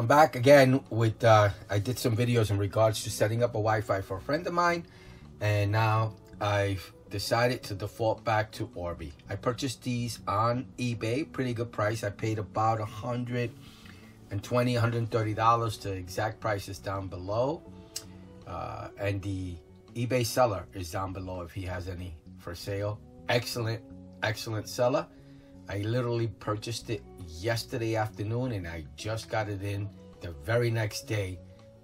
I'm back again with, uh, I did some videos in regards to setting up a Wi-Fi for a friend of mine. And now I've decided to default back to Orbi. I purchased these on eBay, pretty good price. I paid about a hundred and twenty, hundred thirty dollars. The exact price is down below, uh, and the eBay seller is down below if he has any for sale. Excellent, excellent seller. I literally purchased it yesterday afternoon, and I just got it in the very next day.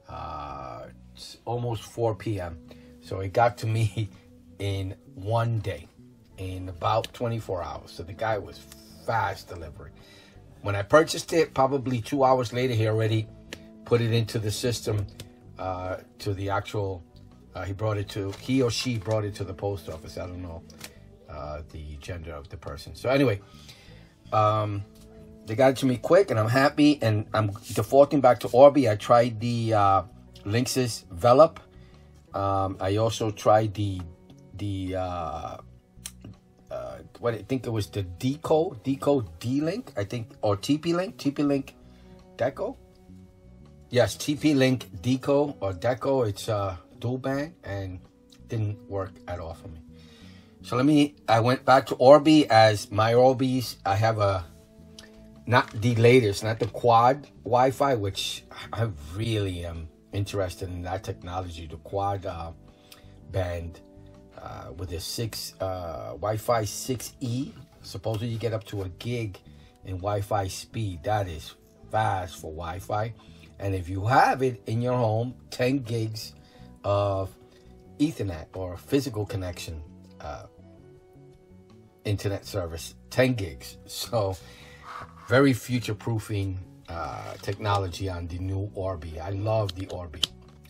Uh, it's almost 4 p.m. So it got to me in one day, in about 24 hours. So the guy was fast delivery. When I purchased it, probably two hours later, he already put it into the system uh, to the actual. Uh, he brought it to he or she brought it to the post office. I don't know uh, the gender of the person. So anyway, um, they got it to me quick, and I'm happy. And I'm defaulting back to Orbi. I tried the uh, Linksys Velop. Um, I also tried the the uh, uh, what I think it was the Deco Deco D Link I think or TP Link TP Link Deco. Yes, TP Link Deco or Deco. It's uh, dual band and didn't work at all for me. So let me. I went back to Orbi as my Orbi's. I have a not the latest, not the quad Wi-Fi, which I really am interested in that technology. The quad uh, band uh, with a six uh, Wi-Fi 6E. Supposedly you get up to a gig in Wi-Fi speed. That is fast for Wi-Fi. And if you have it in your home, 10 gigs of Ethernet or physical connection uh, internet service, 10 gigs. So very future-proofing uh, technology on the new Orbi. I love the Orbi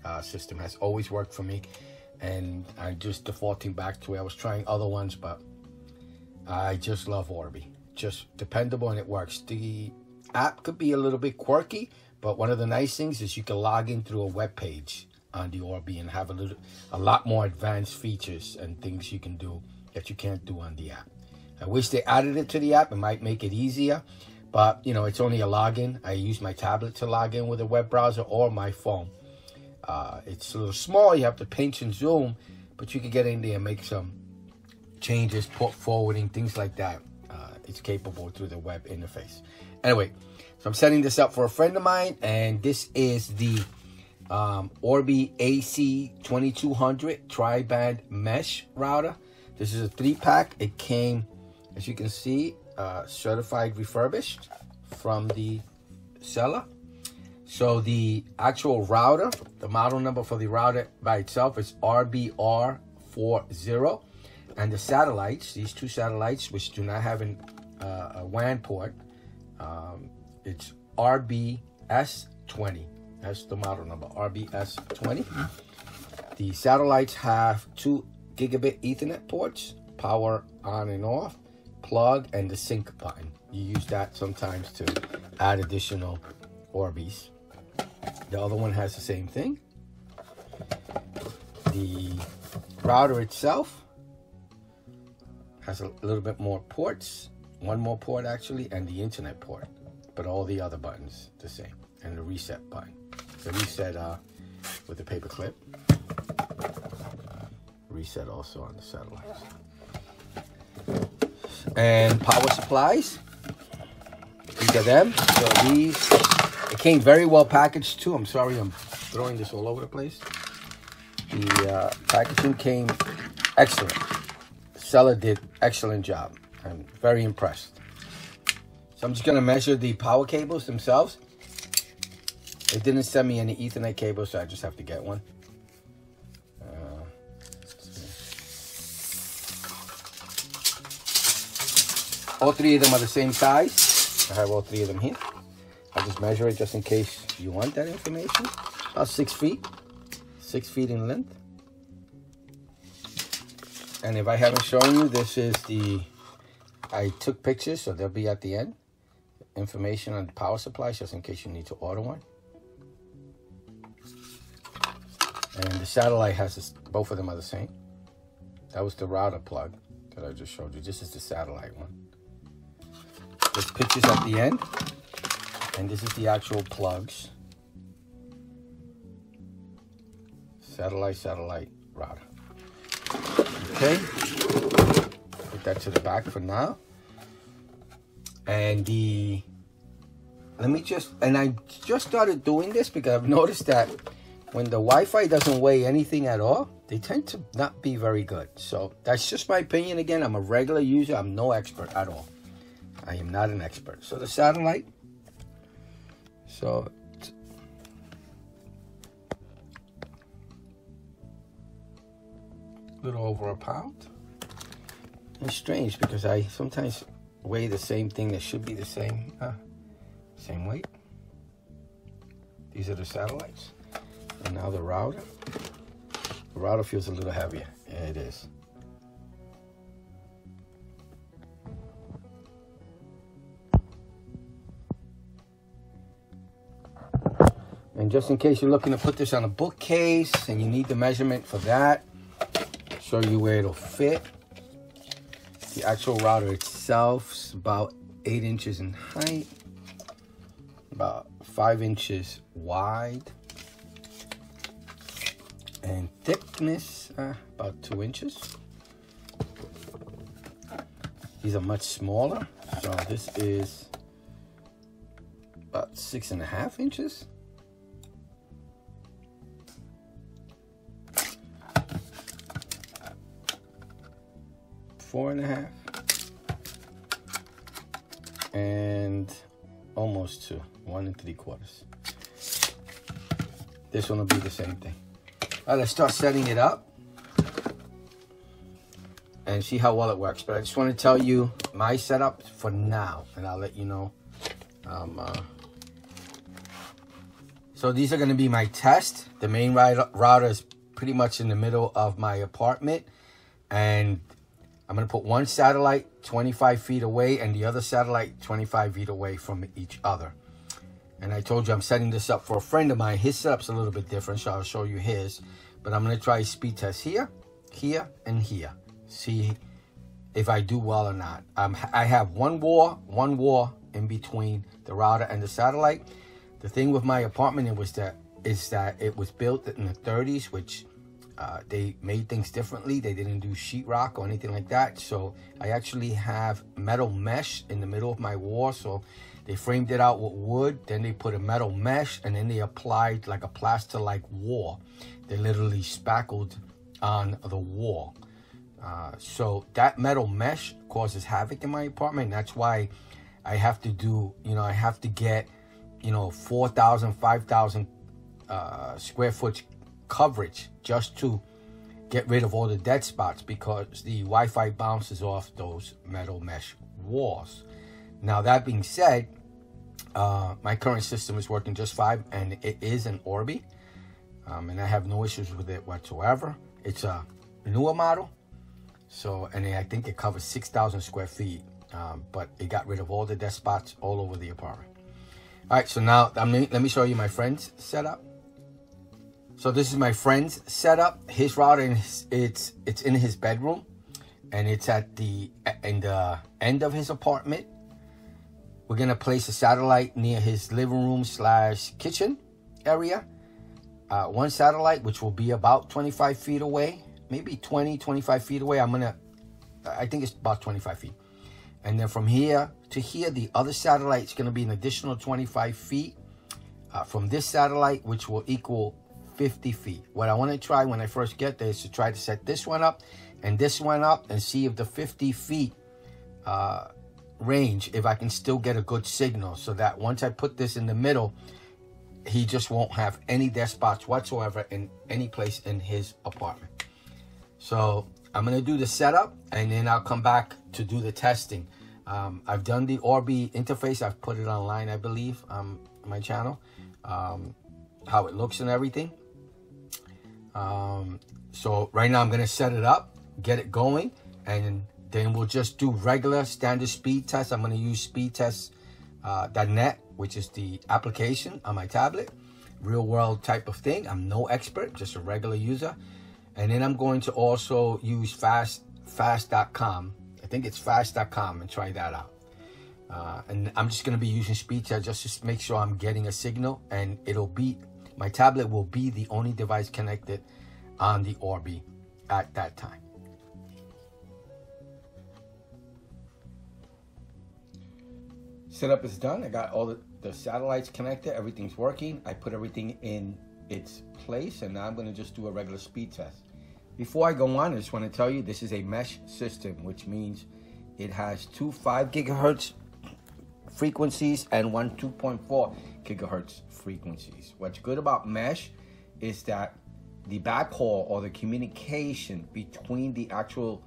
uh, system. Has always worked for me and I'm just defaulting back to where I was trying other ones, but I just love Orbi. Just dependable and it works. The app could be a little bit quirky, but one of the nice things is you can log in through a web page on the Orbi and have a little, a lot more advanced features and things you can do that you can't do on the app. I wish they added it to the app. It might make it easier, but you know, it's only a login. I use my tablet to log in with a web browser or my phone. Uh, it's a little small. You have to pinch and zoom, but you can get in there and make some changes, port forwarding, things like that. Uh, it's capable through the web interface. Anyway, so I'm setting this up for a friend of mine, and this is the um, Orbi AC2200 tri-band mesh router. This is a three-pack. It came, as you can see, uh, certified refurbished from the seller. So the actual router, the model number for the router by itself is RBR40. And the satellites, these two satellites, which do not have an, uh, a WAN port, um, it's RBS20. That's the model number, RBS20. The satellites have two gigabit Ethernet ports, power on and off, plug, and the sync button. You use that sometimes to add additional Orbis. The other one has the same thing. The router itself has a little bit more ports, one more port actually, and the internet port. But all the other buttons the same, and the reset button. The reset uh, with the paper clip. Reset also on the satellites. And power supplies. These are them. So these it came very well packaged too. I'm sorry I'm throwing this all over the place. The uh, packaging came excellent. The seller did excellent job. I'm very impressed. So I'm just gonna measure the power cables themselves. They didn't send me any Ethernet cables, so I just have to get one. All three of them are the same size. I have all three of them here. I'll just measure it just in case you want that information. About six feet, six feet in length. And if I haven't shown you, this is the, I took pictures, so they'll be at the end. Information on the power supply, just in case you need to order one. And the satellite has, this, both of them are the same. That was the router plug that I just showed you. This is the satellite one. This pitches at the end. And this is the actual plugs. Satellite, satellite router. Okay. Put that to the back for now. And the... Let me just... And I just started doing this because I've noticed that when the Wi-Fi doesn't weigh anything at all, they tend to not be very good. So that's just my opinion. Again, I'm a regular user. I'm no expert at all. I am not an expert. So the satellite, so a little over a pound. It's strange because I sometimes weigh the same thing that should be the same, uh, same weight. These are the satellites. And now the router. The router feels a little heavier. Yeah, it is. And just in case you're looking to put this on a bookcase and you need the measurement for that, show you where it'll fit. The actual router itself is about eight inches in height, about five inches wide, and thickness uh, about two inches. These are much smaller, so this is about six and a half inches. Four and a half. And almost two one and three quarters. This one will be the same thing. All right let's start setting it up and see how well it works. But i just want to tell you my setup for now and i'll let you know um, uh, so these are going to be my test. The main router is pretty much in the middle of my apartment and I'm going to put one satellite 25 feet away and the other satellite 25 feet away from each other. And I told you I'm setting this up for a friend of mine. His setup's a little bit different, so I'll show you his. But I'm going to try speed test here, here, and here. See if I do well or not. Um, I have one war, one war in between the router and the satellite. The thing with my apartment it was that is that it was built in the 30s, which uh, they made things differently. They didn't do sheetrock or anything like that. So I actually have metal mesh in the middle of my wall. So they framed it out with wood. Then they put a metal mesh and then they applied like a plaster-like wall. They literally spackled on the wall. Uh, so that metal mesh causes havoc in my apartment. That's why I have to do, you know, I have to get, you know, 4,000, 5,000 uh, square foot coverage just to get rid of all the dead spots because the Wi-Fi bounces off those metal mesh walls. Now that being said, uh, my current system is working just fine and it is an Orbi um, and I have no issues with it whatsoever. It's a newer model. So, and I think it covers 6,000 square feet, um, but it got rid of all the dead spots all over the apartment. All right, so now let me, let me show you my friend's setup. So this is my friend's setup. His router, is, it's it's in his bedroom, and it's at the in the end of his apartment. We're gonna place a satellite near his living room slash kitchen area. Uh, one satellite, which will be about 25 feet away, maybe 20, 25 feet away. I'm gonna, I think it's about 25 feet. And then from here to here, the other satellite is gonna be an additional 25 feet uh, from this satellite, which will equal 50 feet. What I want to try when I first get there is to try to set this one up and this one up and see if the 50 feet uh, range, if I can still get a good signal so that once I put this in the middle, he just won't have any dead spots whatsoever in any place in his apartment. So I'm going to do the setup and then I'll come back to do the testing. Um, I've done the Orbi interface. I've put it online, I believe, um, on my channel, um, how it looks and everything. Um, so right now I'm going to set it up, get it going, and then we'll just do regular standard speed tests. I'm going to use speedtest.net, uh, which is the application on my tablet. Real world type of thing. I'm no expert, just a regular user. And then I'm going to also use fast fast.com. I think it's fast.com and try that out. Uh, and I'm just going to be using speed test just to make sure I'm getting a signal and it'll be my tablet will be the only device connected on the Orbi at that time. Setup is done. I got all the, the satellites connected. Everything's working. I put everything in its place and now I'm gonna just do a regular speed test. Before I go on, I just wanna tell you this is a mesh system, which means it has two 5 gigahertz frequencies and one 2.4 gigahertz frequencies. What's good about mesh is that the backhaul or the communication between the actual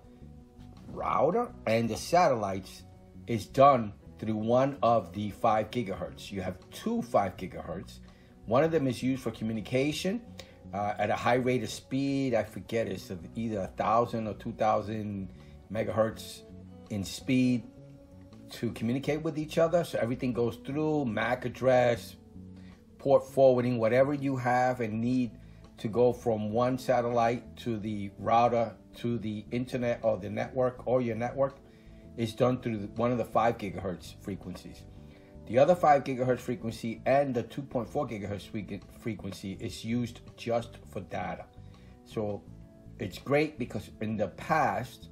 router and the satellites is done through one of the 5 gigahertz. You have two 5 gigahertz. One of them is used for communication uh, at a high rate of speed. I forget it's either a thousand or two thousand megahertz in speed to communicate with each other. So everything goes through MAC address, port forwarding, whatever you have and need to go from one satellite to the router to the internet or the network or your network is done through one of the 5 gigahertz frequencies. The other 5 gigahertz frequency and the 2.4 gigahertz frequency is used just for data. So it's great because in the past,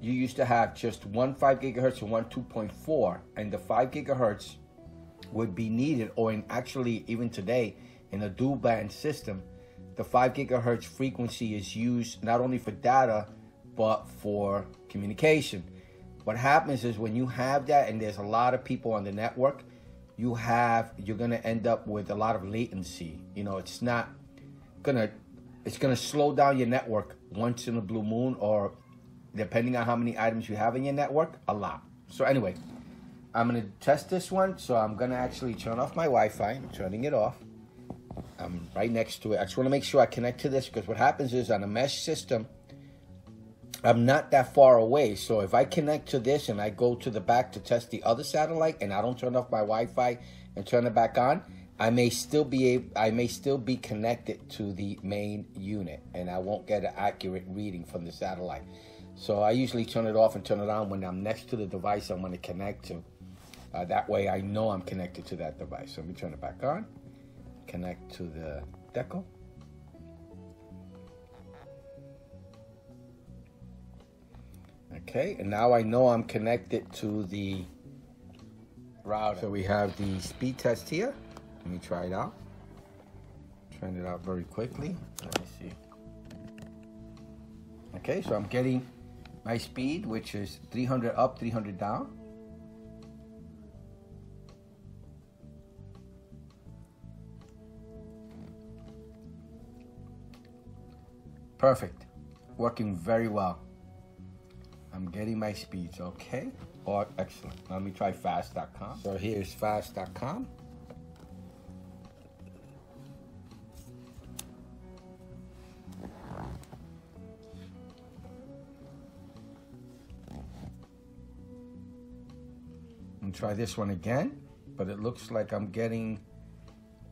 you used to have just one 5 gigahertz and one 2.4, and the 5 gigahertz would be needed, or in actually even today in a dual band system, the 5 gigahertz frequency is used not only for data but for communication. What happens is when you have that and there's a lot of people on the network, you have you're gonna end up with a lot of latency. You know, it's not gonna it's gonna slow down your network once in a blue moon or depending on how many items you have in your network, a lot. So anyway, I'm gonna test this one. So I'm gonna actually turn off my Wi-Fi. I'm turning it off. I'm right next to it. I just wanna make sure I connect to this because what happens is on a mesh system, I'm not that far away. So if I connect to this and I go to the back to test the other satellite and I don't turn off my Wi-Fi and turn it back on, I may still be able, I may still be connected to the main unit and I won't get an accurate reading from the satellite. So I usually turn it off and turn it on when I'm next to the device I'm going to connect to. Uh, that way I know I'm connected to that device. So let me turn it back on. Connect to the Deco. Okay, and now I know I'm connected to the router. So we have the speed test here. Let me try it out. Turn it out very quickly. Let me see. Okay, so I'm getting my speed, which is 300 up, 300 down. Perfect. Working very well. I'm getting my speeds, okay? Or excellent. Let me try fast.com. So here's fast.com. try this one again, but it looks like I'm getting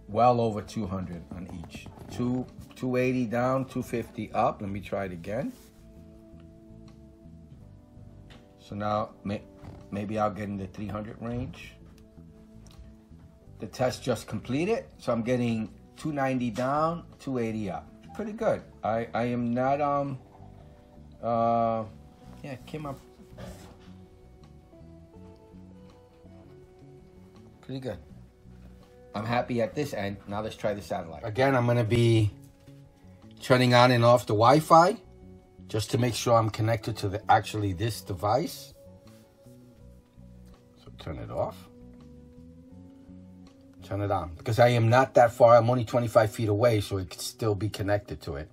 well over 200 on each. Two, 280 down, 250 up. Let me try it again. So now may, maybe I'll get in the 300 range. The test just completed, so I'm getting 290 down, 280 up. Pretty good. I, I am not, um, uh, yeah, came up Pretty good. I'm happy at this end. Now let's try the satellite. Again, I'm going to be turning on and off the Wi-Fi just to make sure I'm connected to the actually this device. So turn it off. Turn it on. Because I am not that far. I'm only 25 feet away, so it could still be connected to it.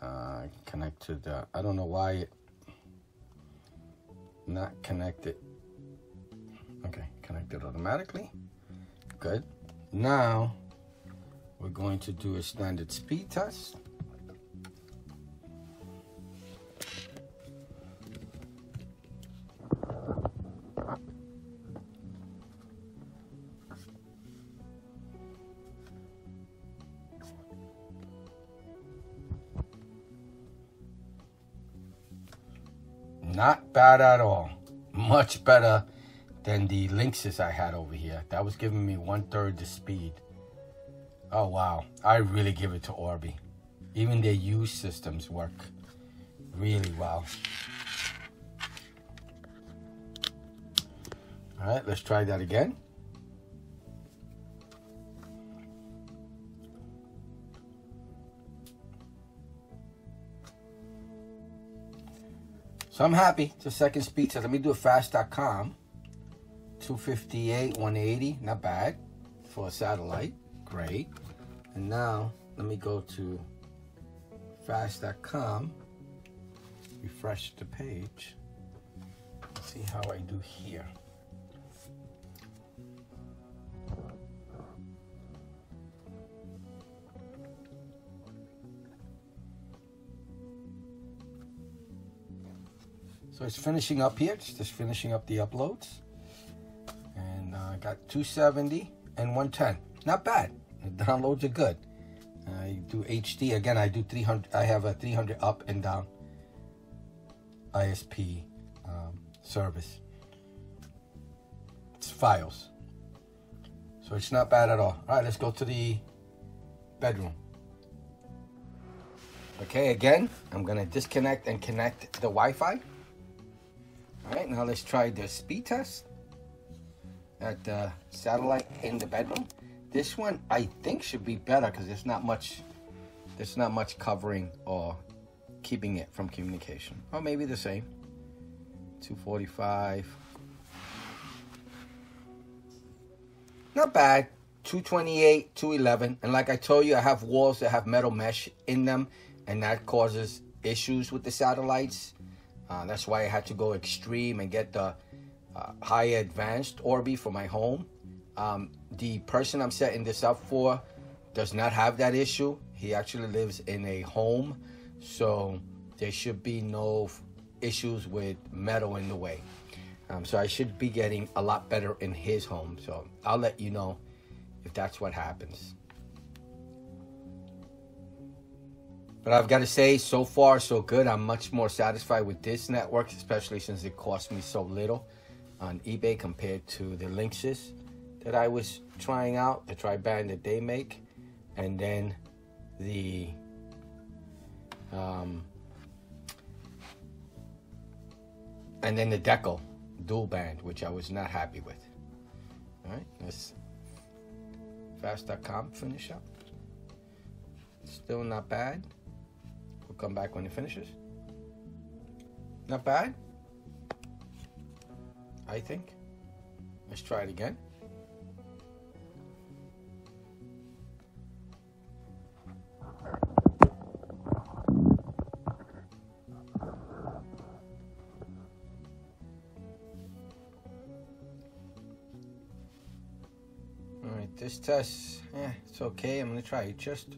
Uh, connected. Uh, I don't know why it not connected Okay, connected automatically. Good. Now, we're going to do a standard speed test. Not bad at all. Much better than the Linksys I had over here. That was giving me one third the speed. Oh wow, I really give it to Orbi. Even their use systems work really well. All right, let's try that again. So I'm happy. It's a second speed test. Let me do a fast.com. 258, 180, not bad for a satellite. Great. And now let me go to fast.com, refresh the page, see how I do here. So it's finishing up here. It's just finishing up the uploads. Got 270 and 110. Not bad. The downloads are good. I do HD again. I do 300. I have a 300 up and down ISP um, service. It's FiOS, so it's not bad at all. All right, let's go to the bedroom. Okay, again, I'm gonna disconnect and connect the Wi-Fi. All right, now let's try the speed test at the satellite in the bedroom. This one I think should be better because there's not much there's not much covering or keeping it from communication. Or maybe the same. 245. Not bad. 228, 211. And like I told you, I have walls that have metal mesh in them, and that causes issues with the satellites. Uh, that's why I had to go extreme and get the uh, high advanced Orbi for my home. Um, the person I'm setting this up for does not have that issue. He actually lives in a home, so there should be no issues with metal in the way. Um, so I should be getting a lot better in his home. So I'll let you know if that's what happens. But I've got to say, so far, so good. I'm much more satisfied with this network, especially since it cost me so little on eBay compared to the Linksys that I was trying out, the tri-band that they make, and then the um, and then the Deco dual band, which I was not happy with. All right, let's fast.com finish up. Still not bad. We'll come back when it finishes. Not bad. I think. Let's try it again. All right, this test, yeah, it's okay. I'm gonna try it just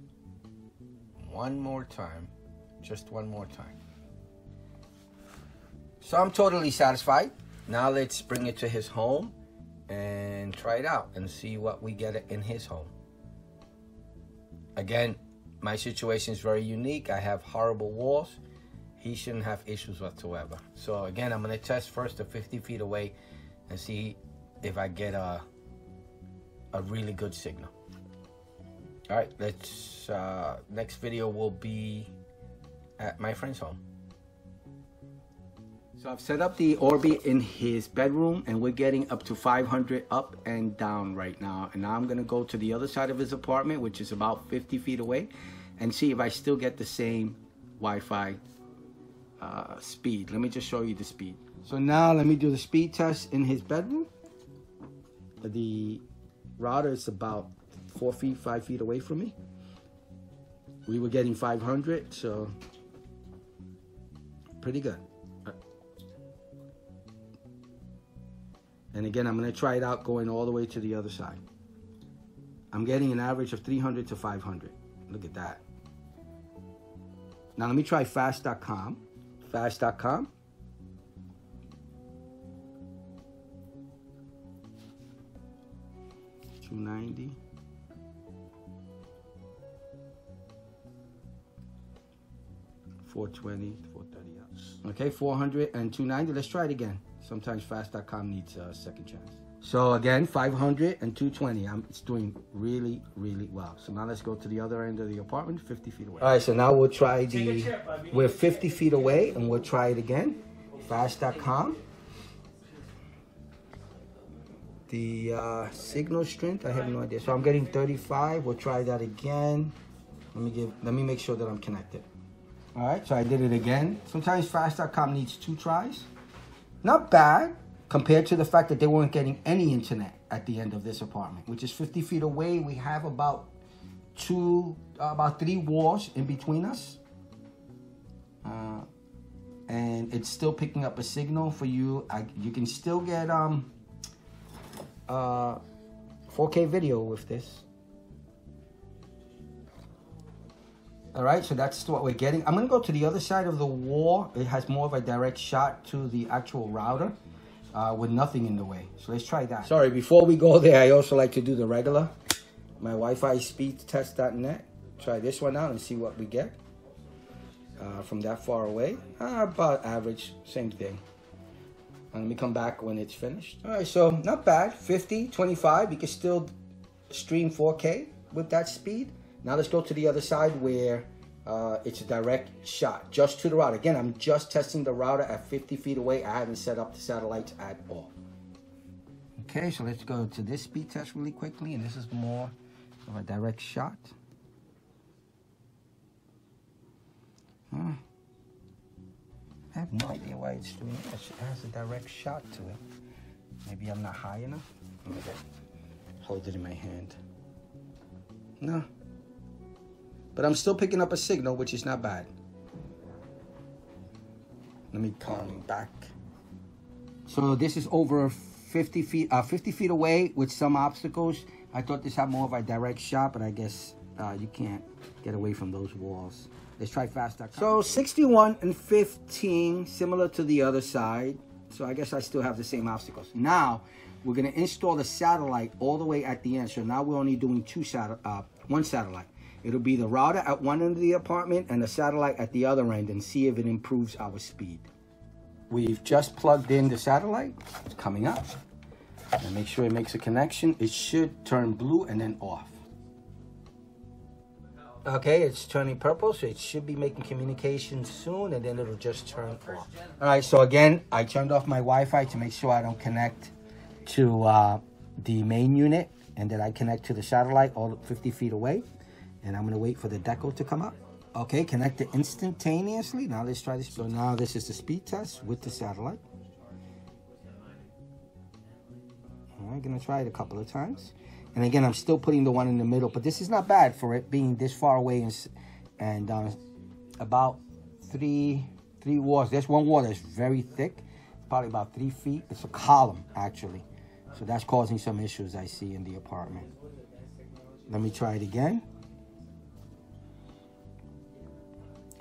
one more time. Just one more time. So I'm totally satisfied. Now let's bring it to his home and try it out and see what we get in his home. Again, my situation is very unique. I have horrible walls. He shouldn't have issues whatsoever. So again, I'm gonna test first to 50 feet away and see if I get a, a really good signal. All right, let's, uh, next video will be at my friend's home. So I've set up the Orbi in his bedroom and we're getting up to 500 up and down right now. And now I'm gonna go to the other side of his apartment, which is about 50 feet away and see if I still get the same Wi-Fi uh, speed. Let me just show you the speed. So now let me do the speed test in his bedroom. The router is about four feet, five feet away from me. We were getting 500, so pretty good. And again, I'm gonna try it out going all the way to the other side. I'm getting an average of 300 to 500. Look at that. Now let me try fast.com. Fast.com. Two ninety. Four twenty, four thirty. Okay, 400 and 290. Let's try it again. Sometimes fast.com needs a second chance. So again, 500 and 220. I'm, it's doing really, really well. So now let's go to the other end of the apartment, 50 feet away. All right, so now we'll try the, we're 50 feet away and we'll try it again. Fast.com. The uh, signal strength, I have no idea. So I'm getting 35. We'll try that again. Let me give, let me make sure that I'm connected. All right, so I did it again. Sometimes Fast.com needs two tries. Not bad compared to the fact that they weren't getting any internet at the end of this apartment, which is 50 feet away. We have about two, uh, about three walls in between us. Uh, and it's still picking up a signal for you. I, you can still get um, uh, 4K video with this. All right, so that's what we're getting. I'm gonna go to the other side of the wall. It has more of a direct shot to the actual router uh, with nothing in the way. So let's try that. Sorry, before we go there, I also like to do the regular. My Wi-Fi speed test.net. Try this one out and see what we get. Uh, from that far away, uh, about average, same thing. And let me come back when it's finished. All right, so not bad, 50, 25. You can still stream 4K with that speed. Now let's go to the other side where uh, it's a direct shot just to the router. Again, I'm just testing the router at 50 feet away. I haven't set up the satellites at all. Okay, so let's go to this speed test really quickly. And this is more of a direct shot. Hmm. I have no idea why it's doing this. It has a direct shot to it. Maybe I'm not high enough. Hold it in my hand. No, but I'm still picking up a signal, which is not bad. Let me come back. So this is over 50 feet, uh, 50 feet away with some obstacles. I thought this had more of a direct shot, but I guess uh, you can't get away from those walls. Let's try fast.com. So 61 and 15, similar to the other side. So I guess I still have the same obstacles. Now, we're gonna install the satellite all the way at the end. So now we're only doing two sat uh, one satellite. It'll be the router at one end of the apartment and the satellite at the other end and see if it improves our speed. We've just plugged in the satellite. It's coming up. And make sure it makes a connection. It should turn blue and then off. Okay, it's turning purple, so it should be making communication soon, and then it'll just turn off. All right, so again, I turned off my Wi-Fi to make sure I don't connect to uh, the main unit, and that I connect to the satellite all 50 feet away and I'm gonna wait for the decal to come up. Okay, connect it instantaneously. Now let's try this. So now this is the speed test with the satellite. I'm gonna try it a couple of times. And again, I'm still putting the one in the middle, but this is not bad for it being this far away and, and uh, about three three walls. There's one wall that's very thick, probably about three feet. It's a column, actually. So that's causing some issues I see in the apartment. Let me try it again.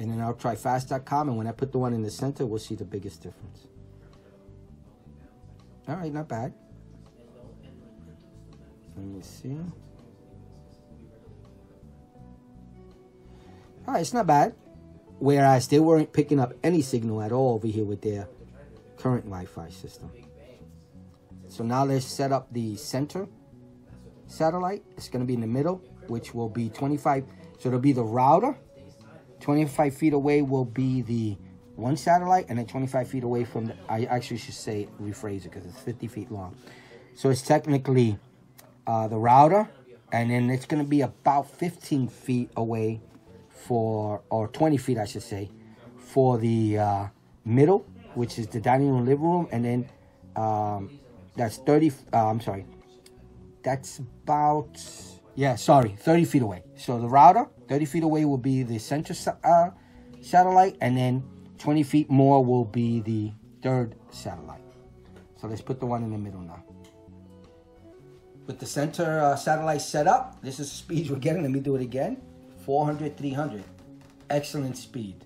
And then I'll try fast.com, and when I put the one in the center, we'll see the biggest difference. All right, not bad. Let me see. All right, it's not bad. Whereas they weren't picking up any signal at all over here with their current Wi-Fi system. So now let's set up the center satellite. It's going to be in the middle, which will be 25. So it'll be the router 25 feet away will be the one satellite, and then 25 feet away from the, I actually should say, rephrase it, because it's 50 feet long. So it's technically uh, the router, and then it's going to be about 15 feet away for, or 20 feet, I should say, for the uh, middle, which is the dining room, living room, and then um, that's 30, uh, I'm sorry, that's about yeah, sorry, 30 feet away. So the router, 30 feet away will be the center uh, satellite, and then 20 feet more will be the third satellite. So let's put the one in the middle now. With the center uh, satellite set up, this is the speed we're getting. Let me do it again. 400, 300. Excellent speed.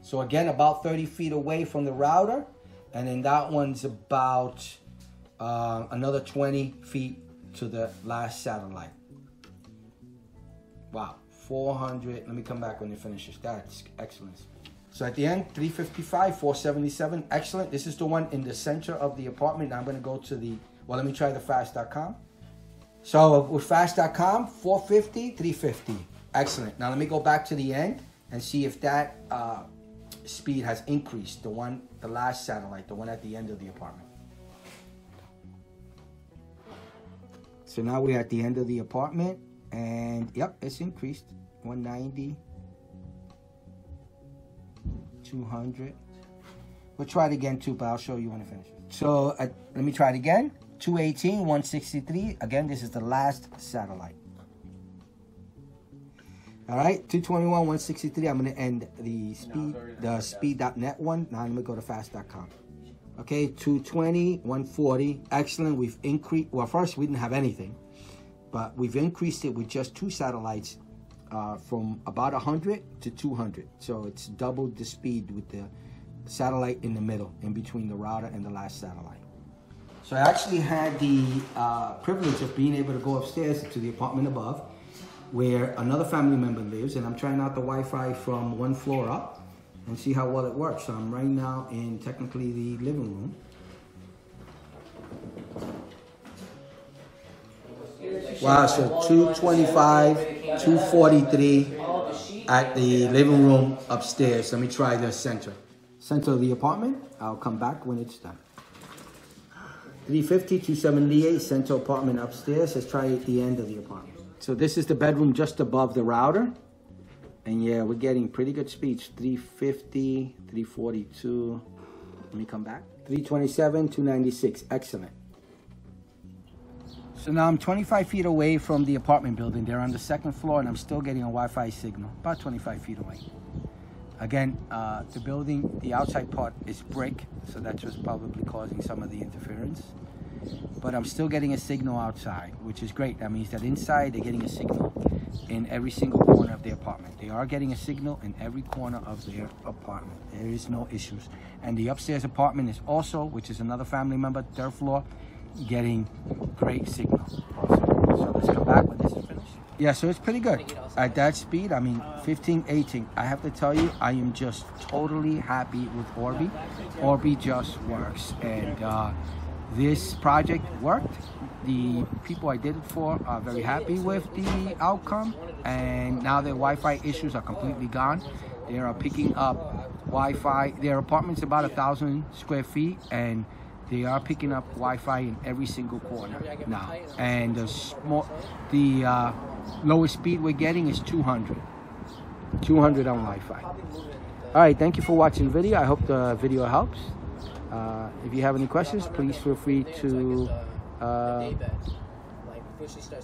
So again, about 30 feet away from the router. And then that one's about uh, another 20 feet to the last satellite. Wow, 400. Let me come back when it finishes. That's excellent. So at the end, 355, 477, excellent. This is the one in the center of the apartment. Now I'm gonna go to the, well, let me try the fast.com. So with fast.com, 450, 350, excellent. Now let me go back to the end and see if that uh, speed has increased, the one, the last satellite, the one at the end of the apartment. So now we're at the end of the apartment and yep, it's increased, 190. 200. We'll try it again too, but I'll show you when I finish. So uh, let me try it again. 218, 163. Again, this is the last satellite. All right, 221, 163. I'm gonna end the speed, the speed.net one. Now I'm gonna go to fast.com. Okay, 220, 140. Excellent. We've increased. Well, first we didn't have anything, but we've increased it with just two satellites uh, from about 100 to 200. So it's doubled the speed with the satellite in the middle, in between the router and the last satellite. So I actually had the uh, privilege of being able to go upstairs to the apartment above where another family member lives and I'm trying out the Wi-Fi from one floor up and see how well it works. So I'm right now in technically the living room. Wow, so 225, 243 at the living room upstairs. Let me try the center. Center of the apartment. I'll come back when it's done. 350, 278, center apartment upstairs. Let's try at the end of the apartment. So this is the bedroom just above the router. And yeah, we're getting pretty good speech. 350, 342. Let me come back. 327, 296. Excellent. So now I'm 25 feet away from the apartment building. They're on the second floor and I'm still getting a Wi-Fi signal, about 25 feet away. Again, uh, the building, the outside part is brick, so that's what's probably causing some of the interference. But I'm still getting a signal outside, which is great. That means that inside they're getting a signal in every single corner of the apartment. They are getting a signal in every corner of their apartment. There is no issues. And the upstairs apartment is also, which is another family member, third floor, getting great signal. So let's come back when this is finished. Yeah, so it's pretty good. At that speed, I mean, 15, 18. I have to tell you, I am just totally happy with Orbi. Orbi just works. And uh, this project worked. The people I did it for are very happy with the outcome. And now their Wi-Fi issues are completely gone. They are picking up Wi-Fi. Their apartment's about a thousand square feet and they are picking up Wi-Fi in every single corner now, and the small, the uh, lowest speed we're getting is 200. 200 on Wi-Fi. All right, thank you for watching the video. I hope the video helps. Uh, if you have any questions, please feel free to uh,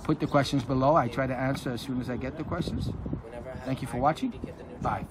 put the questions below. I try to answer as soon as I get the questions. Thank you for watching. Bye.